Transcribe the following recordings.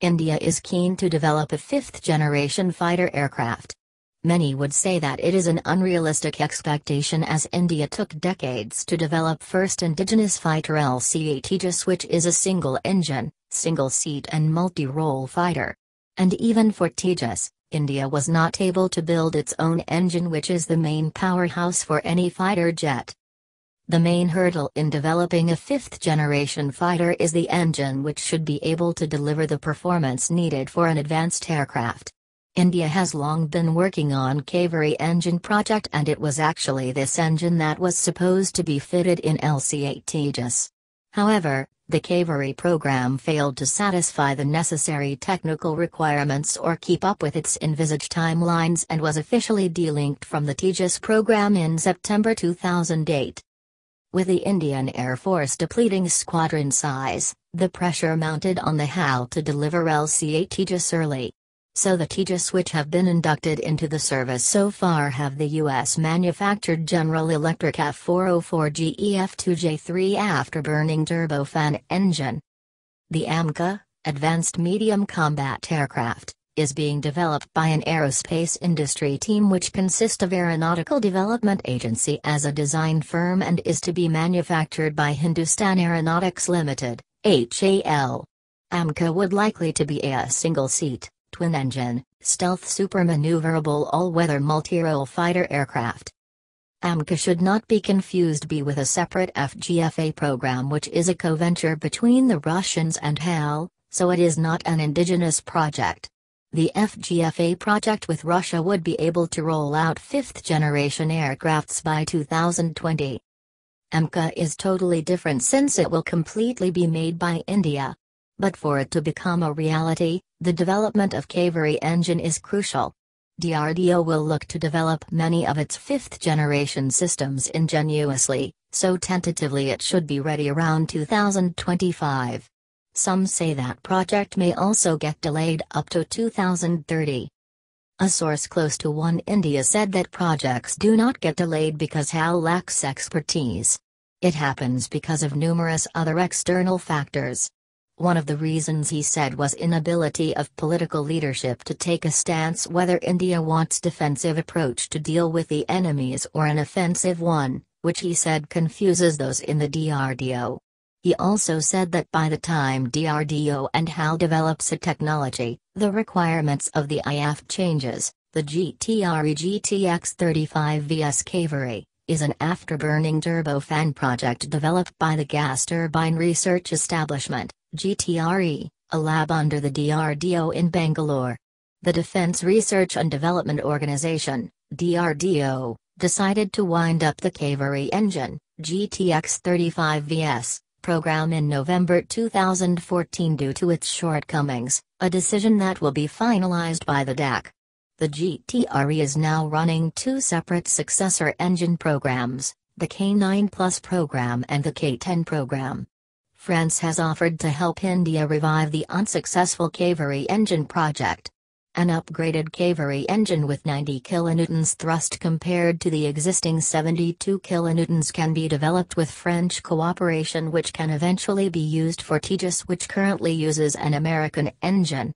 India is keen to develop a fifth generation fighter aircraft. Many would say that it is an unrealistic expectation as India took decades to develop first indigenous fighter LCA Tejas which is a single engine, single seat and multi-role fighter. And even for Tejas, India was not able to build its own engine which is the main powerhouse for any fighter jet. The main hurdle in developing a fifth-generation fighter is the engine which should be able to deliver the performance needed for an advanced aircraft. India has long been working on Kaveri engine project and it was actually this engine that was supposed to be fitted in LCA Tejas. However, the Kaveri program failed to satisfy the necessary technical requirements or keep up with its envisaged timelines and was officially delinked from the Tejas program in September 2008. With the Indian Air Force depleting squadron size, the pressure mounted on the HAL to deliver LCA Tejas early. So the Tejas which have been inducted into the service so far have the US manufactured General Electric F404GE F2J3 afterburning turbofan engine. The AMCA, Advanced Medium Combat Aircraft, is being developed by an aerospace industry team which consists of Aeronautical Development Agency as a design firm and is to be manufactured by Hindustan Aeronautics Limited, HAL. AMCA would likely to be a single-seat, twin-engine, stealth super-maneuverable all-weather multi-role fighter aircraft. AMCA should not be confused be with a separate FGFA program which is a co-venture between the Russians and HAL, so it is not an indigenous project. The FGFA project with Russia would be able to roll out fifth-generation aircrafts by 2020. AMCA is totally different since it will completely be made by India. But for it to become a reality, the development of Kaveri engine is crucial. DRDO will look to develop many of its fifth-generation systems ingenuously, so tentatively it should be ready around 2025. Some say that project may also get delayed up to 2030. A source close to One India said that projects do not get delayed because HAL lacks expertise. It happens because of numerous other external factors. One of the reasons he said was inability of political leadership to take a stance whether India wants defensive approach to deal with the enemies or an offensive one, which he said confuses those in the DRDO. He also said that by the time DRDO and HAL develops a technology, the requirements of the IAF changes. The GTRE GTX35 VS Kaveri is an afterburning turbofan project developed by the Gas Turbine Research Establishment. GTRE, a lab under the DRDO in Bangalore. The Defense Research and Development Organization, DRDO, decided to wind up the Kaveri engine, GTX 35VS, program in November 2014 due to its shortcomings, a decision that will be finalized by the DAC. The GTRE is now running two separate successor engine programs, the K9 Plus program and the K10 program. France has offered to help India revive the unsuccessful Kaveri engine project. An upgraded Kaveri engine with 90 kN thrust compared to the existing 72 kN can be developed with French cooperation which can eventually be used for Tejas which currently uses an American engine.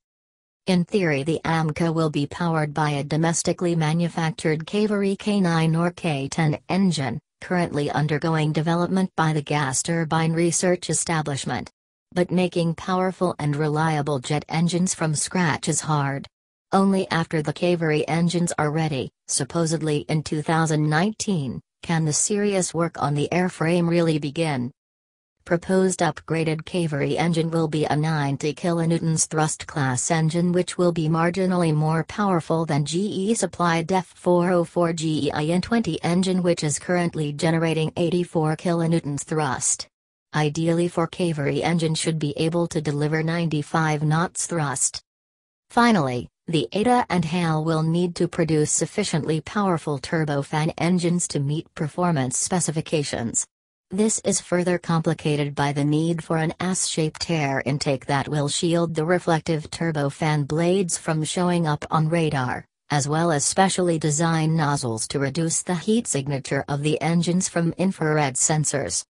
In theory the AMCA will be powered by a domestically manufactured Kaveri K9 or K10 engine currently undergoing development by the Gas Turbine Research Establishment. But making powerful and reliable jet engines from scratch is hard. Only after the Kaveri engines are ready, supposedly in 2019, can the serious work on the airframe really begin. Proposed upgraded Kaveri engine will be a 90 kN thrust class engine which will be marginally more powerful than GE supplied F404 GE IN20 engine which is currently generating 84 kN thrust. Ideally for Kaveri engine should be able to deliver 95 knots thrust. Finally, the ADA and HAL will need to produce sufficiently powerful turbofan engines to meet performance specifications. This is further complicated by the need for an S-shaped air intake that will shield the reflective turbofan blades from showing up on radar, as well as specially designed nozzles to reduce the heat signature of the engines from infrared sensors.